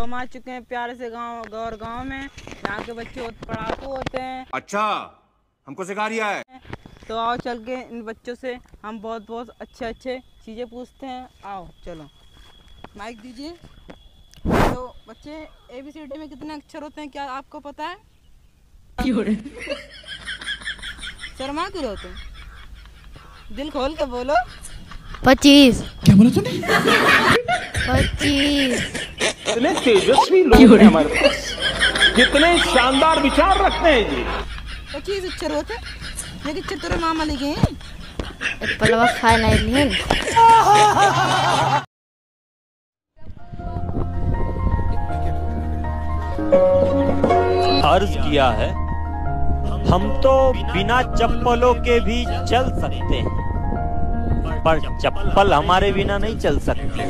तो हम आ चुके हैं प्यारे से गाँव गौर गाँव में। यहाँ के बच्चे पढ़ाकू होते हैं। अच्छा हमको सिखा रिया है। तो आओ चल के इन बच्चों से हम बहुत बहुत अच्छे अच्छे चीज़ें पूछते हैं। आओ चलो। माइक दीजिए। तो बच्चे ए बी सी डी में कितने अक्षर होते हैं क्या आपको पता है? शर्मा क्यों रहे हो। तुम दिल खोल के बोलो। पच्चीस। क्या बोला तूने? पच्चीस। कितने तेजस्वी लोग हैं हमारे पास। कितने शानदार विचार रखते हैं जी। पच्चीस अक्षर होते हैं। लेकिन अक्षर तेरे मामा लिखे हैं। पलवा फाइनल अर्ज़ किया है हम तो बिना चप्पलों के भी चल सकते हैं पर चप्पल हमारे बिना नहीं चल सकती।